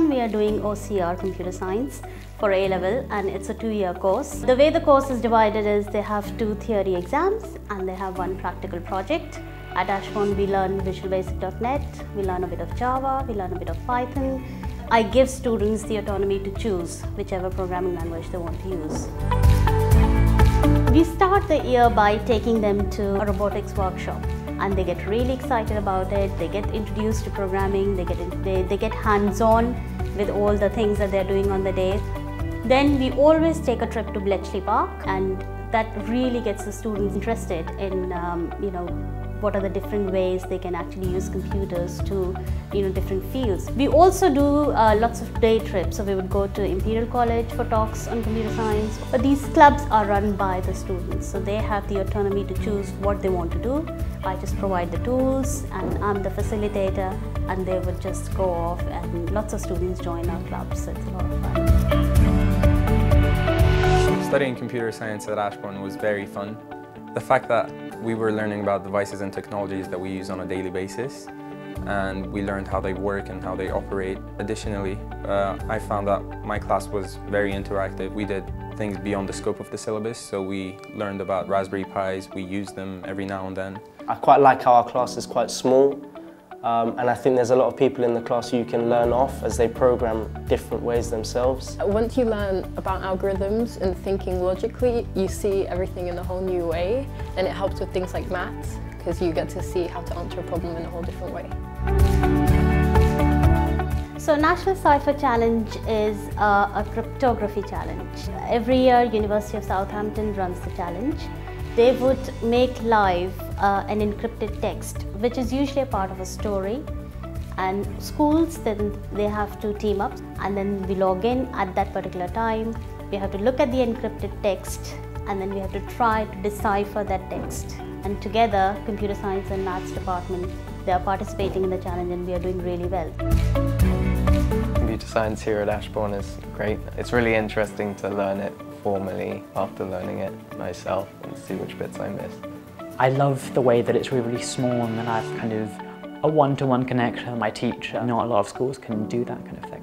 Ashbourne, we are doing OCR Computer Science for A-level and it's a two-year course. The way the course is divided is they have two theory exams and they have one practical project. At Ashbourne, we learn VisualBasic.net, we learn a bit of Java, we learn a bit of Python. I give students the autonomy to choose whichever programming language they want to use. We start the year by taking them to a robotics workshop and they get really excited about it. They get introduced to programming, they get, they, they get hands-on with all the things that they're doing on the day. Then we always take a trip to Bletchley Park and that really gets the students interested in, um, you know, what are the different ways they can actually use computers to you know different fields. We also do uh, lots of day trips so we would go to Imperial College for talks on computer science but these clubs are run by the students so they have the autonomy to choose what they want to do. I just provide the tools and I'm the facilitator and they would just go off and lots of students join our clubs so it's a lot of fun. Studying computer science at Ashbourne was very fun. The fact that we were learning about devices and technologies that we use on a daily basis and we learned how they work and how they operate. Additionally, uh, I found that my class was very interactive. We did things beyond the scope of the syllabus, so we learned about Raspberry Pis, we used them every now and then. I quite like how our class is quite small um, and I think there's a lot of people in the class you can learn off as they program different ways themselves. Once you learn about algorithms and thinking logically, you see everything in a whole new way and it helps with things like maths because you get to see how to answer a problem in a whole different way. So National Cipher Challenge is uh, a cryptography challenge. Every year University of Southampton runs the challenge. They would make live uh, an encrypted text which is usually a part of a story and schools then they have to team up and then we log in at that particular time. We have to look at the encrypted text and then we have to try to decipher that text and together computer science and maths department they are participating in the challenge and we are doing really well. Computer science here at Ashbourne is great. It's really interesting to learn it formally after learning it myself and see which bits I missed. I love the way that it's really, really small and then I have kind of a one-to-one -one connection with my teacher. Not a lot of schools can do that kind of thing.